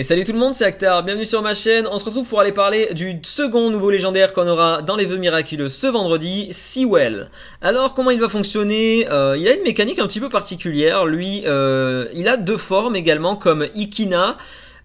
Et salut tout le monde, c'est Actar, bienvenue sur ma chaîne. On se retrouve pour aller parler du second nouveau légendaire qu'on aura dans les vœux miraculeux ce vendredi, Sewell. Alors comment il va fonctionner euh, Il a une mécanique un petit peu particulière, lui, euh, il a deux formes également comme Ikina.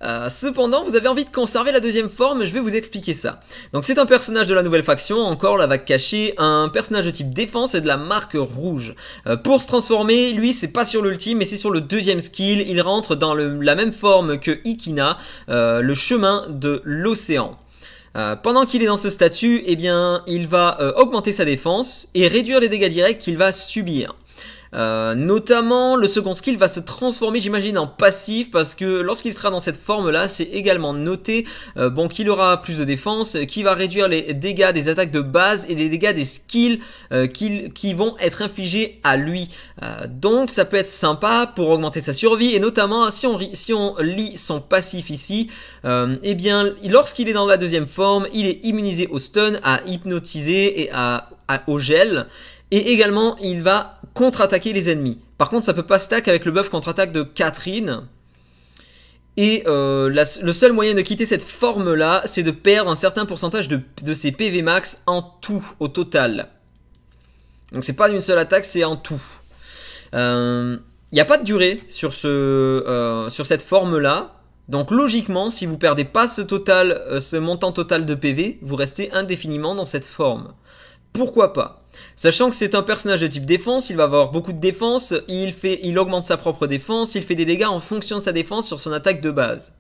Euh, cependant, vous avez envie de conserver la deuxième forme, je vais vous expliquer ça. Donc c'est un personnage de la nouvelle faction, encore la vague cachée, un personnage de type défense et de la marque rouge. Euh, pour se transformer, lui c'est pas sur l'ultime, mais c'est sur le deuxième skill, il rentre dans la même forme que Ikina, euh, le chemin de l'océan. pendant qu'il est dans ce statut, eh bien, il va augmenter sa défense et réduire les dégâts directs qu'il va subir. Euh, notamment, le second skill va se transformer, j'imagine, en passif parce que lorsqu'il sera dans cette forme-là, c'est également noté euh, bon, qu'il aura plus de défense, qui va réduire les dégâts des attaques de base et les dégâts des skills euh, qui, vont être infligés à lui. donc, ça peut être sympa pour augmenter sa survie et notamment si on, si on lit son passif ici, eh bien, lorsqu'il est dans la deuxième forme, il est immunisé au stun, à hypnotiser et à, au gel. Et également, il va contre-attaquer les ennemis. Par contre, ça peut pas stack avec le buff contre-attaque de Catherine. Et euh, le seul moyen de quitter cette forme-là, c'est de perdre un certain pourcentage de, ses PV max en tout, au total. Donc c'est pas une seule attaque, c'est en tout. Il euh, n'y a pas de durée euh, sur cette forme-là. Donc logiquement, si vous perdez pas ce montant total de PV, vous restez indéfiniment dans cette forme. Pourquoi pas Sachant que c'est un personnage de type défense, il va avoir beaucoup de défense, il, augmente sa propre défense, il fait des dégâts en fonction de sa défense sur son attaque de base.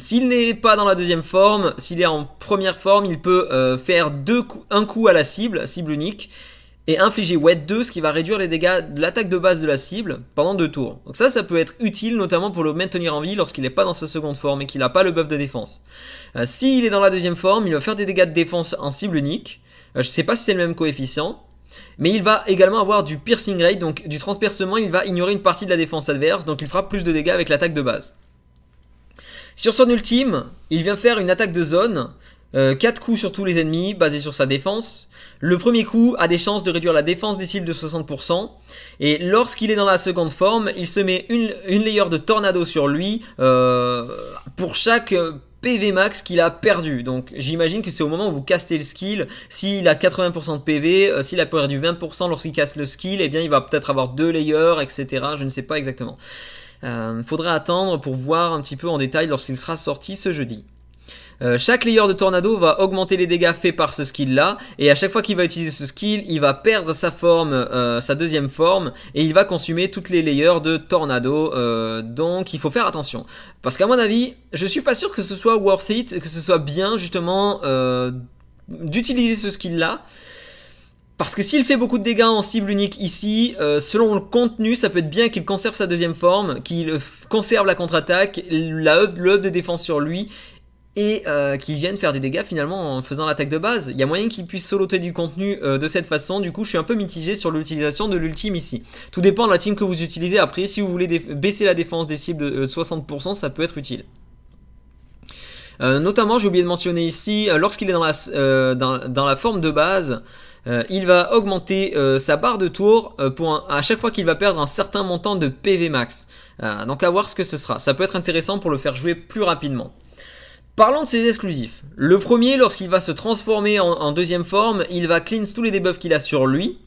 S'il n'est pas dans la deuxième forme, s'il est en première forme, il peut euh, faire un coup à la cible, cible unique, et infliger Wet 2, ce qui va réduire les dégâts de l'attaque de base de la cible pendant deux tours. Donc ça, ça peut être utile, notamment pour le maintenir en vie lorsqu'il n'est pas dans sa seconde forme et qu'il n'a pas le buff de défense. Euh, s'il est dans la deuxième forme, il va faire des dégâts de défense en cible unique, je ne sais pas si c'est le même coefficient. Mais il va également avoir du piercing rate, donc du transpercement, il va ignorer une partie de la défense adverse, donc il fera plus de dégâts avec l'attaque de base. Sur son ultime, il vient faire une attaque de zone, 4 euh, coups sur tous les ennemis, basé sur sa défense. Le premier coup a des chances de réduire la défense des cibles de 60%, et lorsqu'il est dans la seconde forme, il se met une, layer de tornado sur lui euh, pour chaque PV max qu'il a perdu. Donc j'imagine que c'est au moment où vous castez le skill, s'il a 80% de PV, euh, s'il a perdu 20% lorsqu'il casse le skill, eh bien il va peut-être avoir deux layers, etc. Je ne sais pas exactement. Euh, faudrait attendre pour voir un petit peu en détail lorsqu'il sera sorti ce jeudi. Euh, chaque layer de tornado va augmenter les dégâts faits par ce skill là et à chaque fois qu'il va utiliser ce skill il va perdre sa forme, euh, sa deuxième forme et il va consumer toutes les layers de tornado. Euh, donc il faut faire attention. Parce qu'à mon avis je suis pas sûr que ce soit worth it, que ce soit bien justement d'utiliser ce skill là parce que s'il fait beaucoup de dégâts en cible unique ici, selon le contenu, ça peut être bien qu'il conserve sa deuxième forme, qu'il conserve la contre-attaque, le hub de défense sur lui, et euh, qui viennent faire des dégâts finalement en faisant l'attaque de base. Il y a moyen qu'ils puissent soloter du contenu euh, de cette façon, du coup je suis un peu mitigé sur l'utilisation de l'ultime ici. Tout dépend de la team que vous utilisez, après si vous voulez baisser la défense des cibles de 60% euh, ça peut être utile. notamment j'ai oublié de mentionner ici, lorsqu'il est dans la, forme de base, il va augmenter sa barre de tour à chaque fois qu'il va perdre un certain montant de PV max. donc à voir ce que ce sera. Ça peut être intéressant pour le faire jouer plus rapidement. Parlons de ses exclusifs. Le premier, lorsqu'il va se transformer en, deuxième forme, il va cleanse tous les debuffs qu'il a sur lui.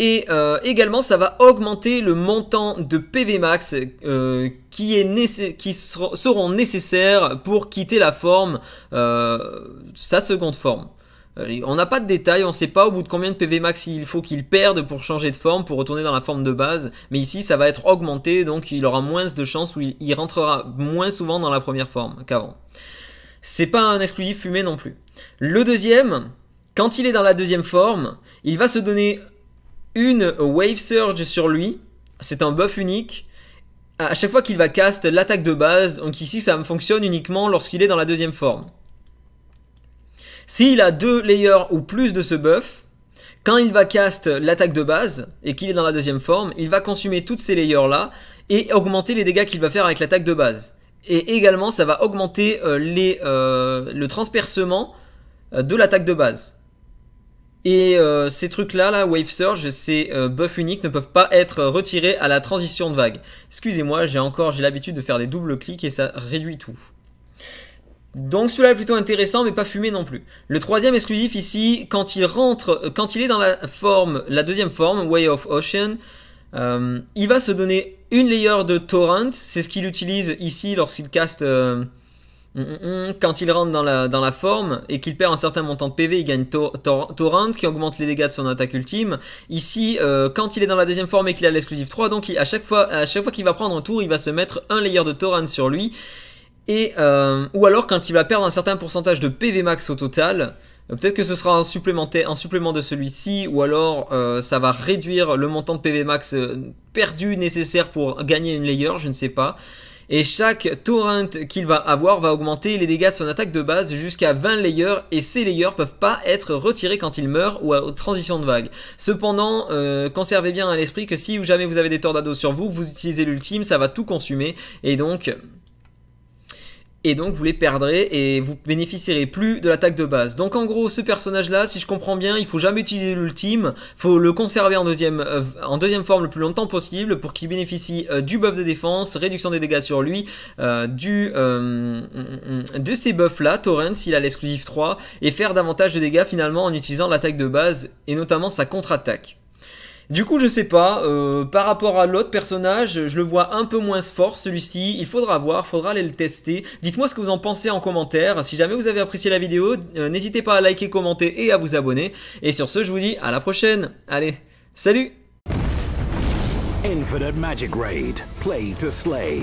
Et euh, également, ça va augmenter le montant de PV max euh, qui, est qui seront nécessaires pour quitter la forme, euh, sa seconde forme. Euh, on n'a pas de détails, on ne sait pas au bout de combien de PV max il faut qu'il perde pour changer de forme, pour retourner dans la forme de base. Mais ici, ça va être augmenté, donc il aura moins de chances où il, rentrera moins souvent dans la première forme qu'avant. C'est pas un exclusif fumé non plus. Le deuxième, quand il est dans la deuxième forme, il va se donner une Wave Surge sur lui. C'est un buff unique. À chaque fois qu'il va cast l'attaque de base, donc ici ça fonctionne uniquement lorsqu'il est dans la deuxième forme. S'il a deux layers ou plus de ce buff, quand il va cast l'attaque de base et qu'il est dans la deuxième forme, il va consumer toutes ces layers là et augmenter les dégâts qu'il va faire avec l'attaque de base. Et également ça va augmenter euh, euh, le transpercement euh, de l'attaque de base. Et ces trucs-là, là, Wave Surge, ces buffs uniques ne peuvent pas être retirés à la transition de vague. Excusez-moi, j'ai encore j'ai l'habitude de faire des doubles clics et ça réduit tout. Donc celui-là est plutôt intéressant mais pas fumé non plus. Le troisième exclusif ici, quand il rentre, quand il est dans la forme, la deuxième forme, Way of Ocean, euh, il va se donner une layer de torrent, c'est ce qu'il utilise ici lorsqu'il caste... Euh, mm, mm, mm, quand il rentre dans la, dans la forme et qu'il perd un certain montant de PV, il gagne Torrent qui augmente les dégâts de son attaque ultime. Ici, euh, quand il est dans la deuxième forme et qu'il a l'exclusif 3, donc à chaque fois, à chaque fois qu'il va prendre un tour, il va se mettre un layer de Torrent sur lui. Et, ou alors quand il va perdre un certain pourcentage de PV max au total, euh, peut-être que ce sera un, supplémentaire, un supplément de celui-ci, ou alors euh, ça va réduire le montant de PV max euh, perdu nécessaire pour gagner une layer, je ne sais pas. Et chaque torrent qu'il va avoir va augmenter les dégâts de son attaque de base jusqu'à 20 layers et ces layers peuvent pas être retirés quand il meurt ou à transition de vague. Cependant, conservez bien à l'esprit que si jamais vous avez des tornados sur vous, vous utilisez l'ultime, ça va tout consumer et donc et donc vous les perdrez et vous bénéficierez plus de l'attaque de base. Donc en gros ce personnage là, si je comprends bien, il faut jamais utiliser l'ultime, faut le conserver en deuxième, euh, en deuxième forme le plus longtemps possible pour qu'il bénéficie euh, du buff de défense, réduction des dégâts sur lui, euh, du, de ces buffs là, Torrent s'il a l'exclusif 3, et faire davantage de dégâts finalement en utilisant l'attaque de base et notamment sa contre-attaque. Du coup, je sais pas, euh, par rapport à l'autre personnage, je le vois un peu moins fort celui-ci, il faudra voir, faudra aller le tester. Dites-moi ce que vous en pensez en commentaire, si jamais vous avez apprécié la vidéo, euh, n'hésitez pas à liker, commenter et à vous abonner. Et sur ce, je vous dis à la prochaine, allez, salut Infinite Magic Raid, play to slay.